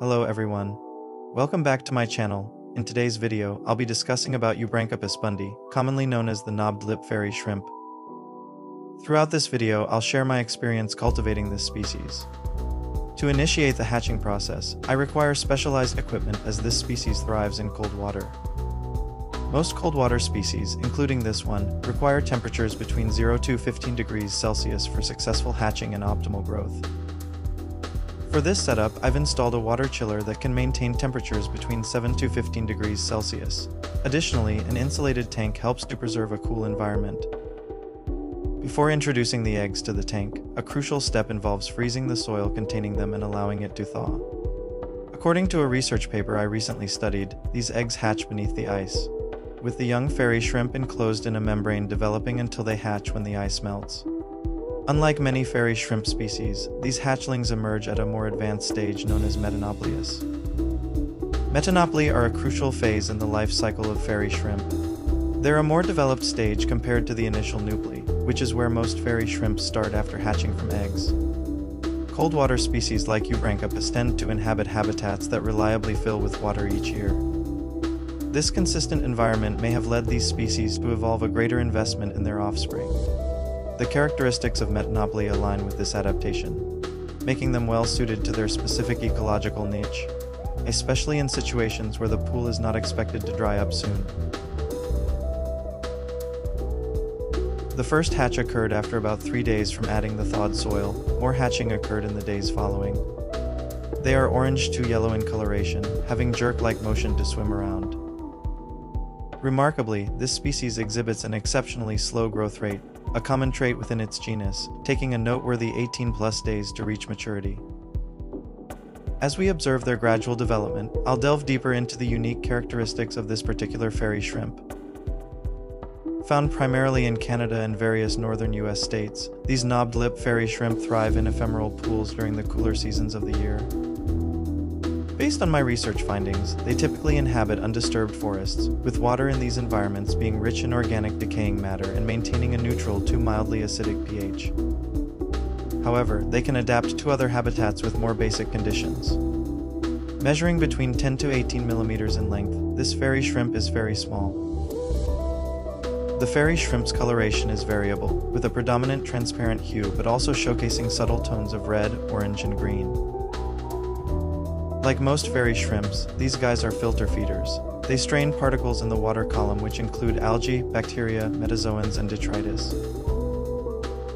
Hello everyone. Welcome back to my channel. In today's video, I'll be discussing about Eubranchipus bundyi, commonly known as the knobbed lip fairy shrimp. Throughout this video, I'll share my experience cultivating this species. To initiate the hatching process, I require specialized equipment as this species thrives in cold water. Most cold water species, including this one, require temperatures between 0 to 15 degrees Celsius for successful hatching and optimal growth. For this setup, I've installed a water chiller that can maintain temperatures between 7 to 15 degrees Celsius. Additionally, an insulated tank helps to preserve a cool environment. Before introducing the eggs to the tank, a crucial step involves freezing the soil containing them and allowing it to thaw. According to a research paper I recently studied, these eggs hatch beneath the ice, with the young fairy shrimp enclosed in a membrane developing until they hatch when the ice melts. Unlike many fairy shrimp species, these hatchlings emerge at a more advanced stage known as metanauplius. Metanauplii are a crucial phase in the life cycle of fairy shrimp. They're a more developed stage compared to the initial nauplii, which is where most fairy shrimps start after hatching from eggs. Cold water species like Eubranchipus tend to inhabit habitats that reliably fill with water each year. This consistent environment may have led these species to evolve a greater investment in their offspring. The characteristics of metanauplii align with this adaptation, making them well suited to their specific ecological niche, especially in situations where the pool is not expected to dry up soon. The first hatch occurred after about three days from adding the thawed soil, more hatching occurred in the days following. They are orange to yellow in coloration, having jerk-like motion to swim around. Remarkably, this species exhibits an exceptionally slow growth rate, a common trait within its genus, taking a noteworthy 18 plus days to reach maturity. As we observe their gradual development, I'll delve deeper into the unique characteristics of this particular fairy shrimp. Found primarily in Canada and various northern US states, these knobbed lip fairy shrimp thrive in ephemeral pools during the cooler seasons of the year. Based on my research findings, they typically inhabit undisturbed forests, with water in these environments being rich in organic decaying matter and maintaining a neutral to mildly acidic pH. However, they can adapt to other habitats with more basic conditions. Measuring between 10 to 18 millimeters in length, this fairy shrimp is very small. The fairy shrimp's coloration is variable, with a predominant transparent hue but also showcasing subtle tones of red, orange, and green. Like most fairy shrimps, these guys are filter feeders. They strain particles in the water column which include algae, bacteria, metazoans, and detritus.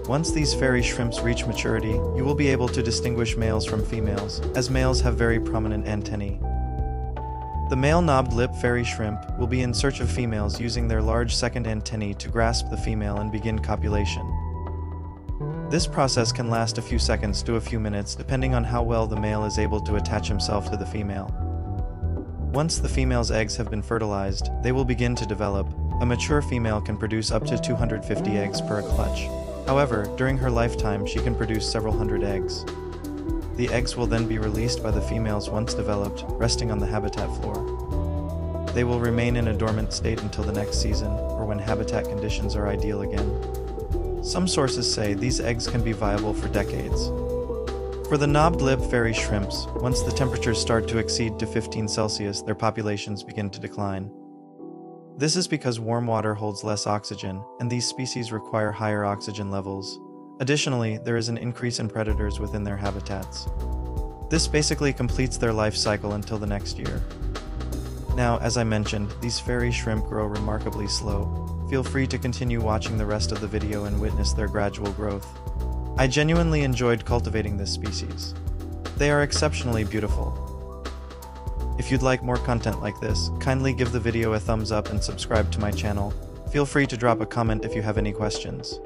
Once these fairy shrimps reach maturity, you will be able to distinguish males from females, as males have very prominent antennae. The male knobbed lip fairy shrimp will be in search of females using their large second antennae to grasp the female and begin copulation. This process can last a few seconds to a few minutes depending on how well the male is able to attach himself to the female. Once the female's eggs have been fertilized, they will begin to develop. A mature female can produce up to 250 eggs per clutch. However, during her lifetime, she can produce several hundred eggs. The eggs will then be released by the females once developed, resting on the habitat floor. They will remain in a dormant state until the next season, or when habitat conditions are ideal again. Some sources say these eggs can be viable for decades. For the knobbed lip fairy shrimps, once the temperatures start to exceed to 15 Celsius, their populations begin to decline. This is because warm water holds less oxygen, and these species require higher oxygen levels. Additionally, there is an increase in predators within their habitats. This basically completes their life cycle until the next year. Now, as I mentioned, these fairy shrimp grow remarkably slow, Feel free to continue watching the rest of the video and witness their gradual growth. I genuinely enjoyed cultivating this species. They are exceptionally beautiful. If you'd like more content like this, kindly give the video a thumbs up and subscribe to my channel. Feel free to drop a comment if you have any questions.